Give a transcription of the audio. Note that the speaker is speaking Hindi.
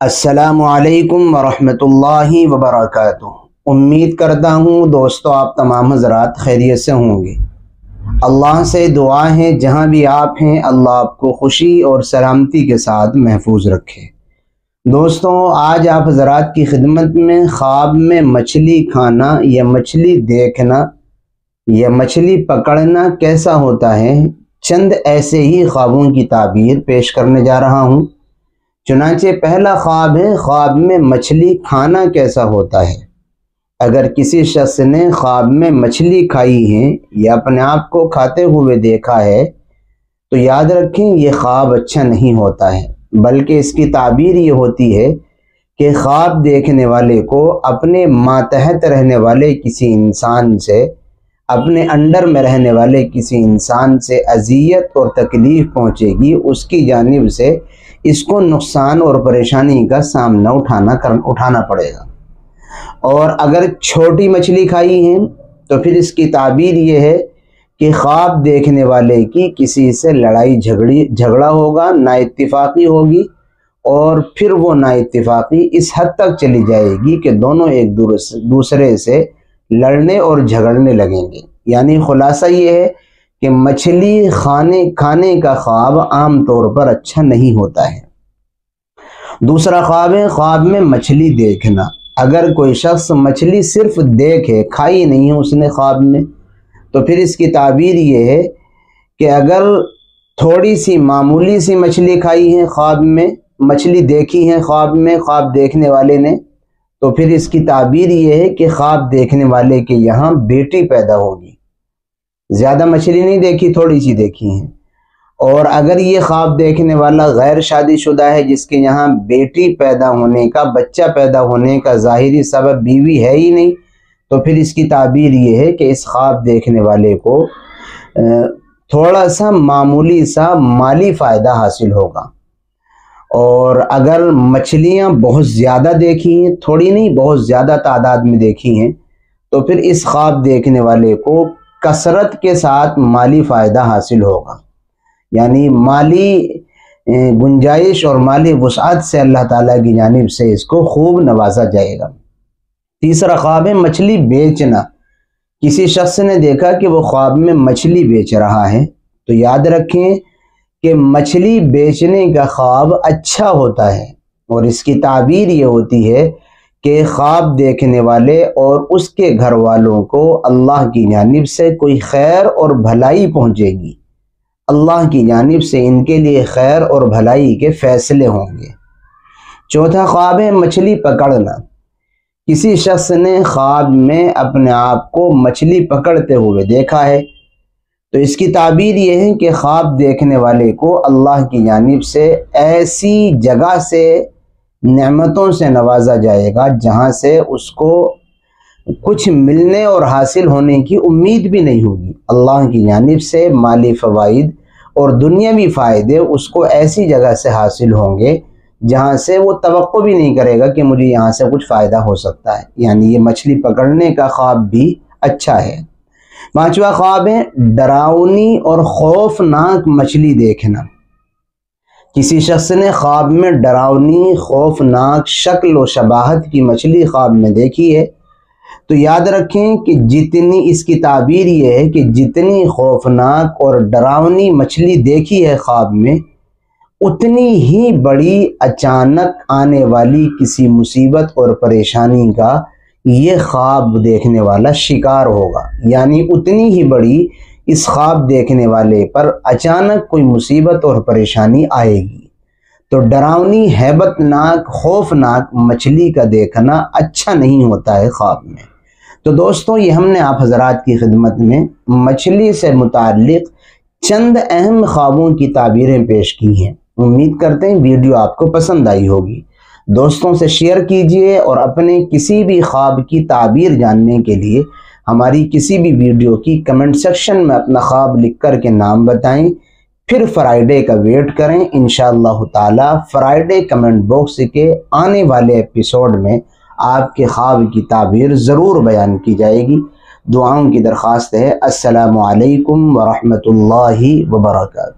असलकम वरहमतुल्लाहि वबरकatuh उम्मीद करता हूँ दोस्तों आप तमाम हजरात खैरियत से होंगे। अल्लाह से दुआ है, जहाँ भी आप हैं, अल्लाह आपको खुशी और सलामती के साथ महफूज रखे। दोस्तों, आज आप हजरात की खिदमत में ख्वाब में मछली खाना या मछली देखना या मछली पकड़ना कैसा होता है, चंद ऐसे ही ख्वाबों की ताबीर पेश करने जा रहा हूँ। चुनाचे पहला ख्वाब है, ख्वाब में मछली खाना कैसा होता है? अगर किसी शख्स ने ख्वाब में मछली खाई है, या अपने आप को खाते हुए देखा है तो याद रखें यह ख्वाब अच्छा नहीं होता है। बल्कि इसकी ताबीर ये होती है कि ख्वाब देखने वाले को, अपने मातहत रहने वाले किसी इंसान से, अपने अंडर में रहने वाले किसी इंसान से अजियत और तकलीफ़ पहुँचेगी, उसकी जानब से इसको नुकसान और परेशानी का सामना उठाना कर, उठाना पड़ेगा। और अगर छोटी मछली खाई है तो फिर इसकी ताबीर ये है कि ख्वाब देखने वाले की किसी से लड़ाई झगड़ी, झगड़ा होगा, ना इतफाक़ी होगी, और फिर वो ना इतफाक़ी इस हद तक चली जाएगी कि दोनों एक दूसरे से लड़ने और झगड़ने लगेंगे। यानी खुलासा ये है कि मछली खाने खाने का ख्वाब आम तौर पर अच्छा नहीं होता है। दूसरा ख्वाब है, ख्वाब में मछली देखना। अगर कोई शख्स मछली सिर्फ़ देखे, खाई नहीं है उसने ख्वाब में तो फिर इसकी ताबीर ये है कि अगर थोड़ी सी मामूली सी मछली खाई है ख्वाब में, मछली देखी है ख्वाब में, ख्वाब देखने वाले ने तो फिर इसकी ताबीर ये है कि ख्वाब देखने वाले के यहाँ बेटी पैदा होगी। ज़्यादा मछली नहीं देखी, थोड़ी सी देखी है। और अगर ये ख्वाब देखने वाला गैर शादीशुदा है, जिसके यहाँ बेटी पैदा होने का, बच्चा पैदा होने का ज़ाहिरी सबब बीवी है ही नहीं तो फिर इसकी ताबीर ये है कि इस ख्वाब देखने वाले को थोड़ा सा मामूली सा माली फ़ायदा हासिल होगा। और अगर मछलियाँ बहुत ज़्यादा देखी हैं, थोड़ी नहीं, बहुत ज़्यादा तादाद में देखी हैं तो फिर इस ख्वाब देखने वाले को कसरत के साथ माली फ़ायदा हासिल होगा। यानी माली गुंजाइश और माली वसात से अल्लाह ताला की जानब से इसको खूब नवाजा जाएगा। तीसरा, ख्वाब है मछली बेचना। किसी शख्स ने देखा कि वो ख्वाब में मछली बेच रहा है तो याद रखें कि मछली बेचने का ख्वाब अच्छा होता है और इसकी ताबीर ये होती है कि ख्वाब देखने वाले और उसके घर वालों को अल्लाह की जानब से कोई खैर और भलाई पहुँचेगी। अल्लाह की जानब से इनके लिए खैर और भलाई के फ़ैसले होंगे। चौथा ख्वाब है मछली पकड़ना। किसी शख्स ने ख्वाब में अपने आप को मछली पकड़ते हुए देखा है तो इसकी ताबीर यह है कि ख्वाब देखने वाले को अल्लाह की जानब से ऐसी जगह से नेमतों से नवाजा जाएगा, जहाँ से उसको कुछ मिलने और हासिल होने की उम्मीद भी नहीं होगी। अल्लाह की जानब से माली फ़वाद और दुनियावी फ़ायदे उसको ऐसी जगह से हासिल होंगे, जहाँ से वो तो भी नहीं करेगा कि मुझे यहाँ से कुछ फ़ायदा हो सकता है। यानी ये मछली पकड़ने का ख्वाब भी अच्छा है। पाँचवा ख्वाब है, डरावनी और खौफनाक मछली देखना। किसी शख्स ने ख्वाब में डरावनी खौफनाक शक्ल व शबाहत की मछली ख्वाब में देखी है। तो याद रखें कि जितनी इसकी ताबीर ये है कि जितनी खौफनाक और डरावनी मछली देखी है ख्वाब में, उतनी ही बड़ी अचानक आने वाली किसी मुसीबत और परेशानी का ये ख्वाब देखने वाला शिकार होगा। यानी उतनी ही बड़ी इस ख्वाब देखने वाले पर अचानक कोई मुसीबत और परेशानी आएगी। तो डरावनी, हैबतनाक, खौफनाक मछली का देखना अच्छा नहीं होता है ख्वाब में। तो दोस्तों, ये हमने आप हजरात की खिदमत में मछली से मुतक चंद अहम ख्वाबों की ताबीरें पेश की हैं। उम्मीद करते हैं वीडियो आपको पसंद आई होगी। दोस्तों से शेयर कीजिए और अपने किसी भी ख्वाब की ताबीर जानने के लिए हमारी किसी भी वीडियो की कमेंट सेक्शन में अपना ख्वाब लिख कर के नाम बताएँ। फिर फ्राइडे का वेट करें। इन ताला फ्राइडे कमेंट बॉक्स के आने वाले एपिसोड में आपके ख्वाब की ताबीर ज़रूर बयान की जाएगी। दुआओं की दरख्वास्त है। असलकम वरहमल वर्का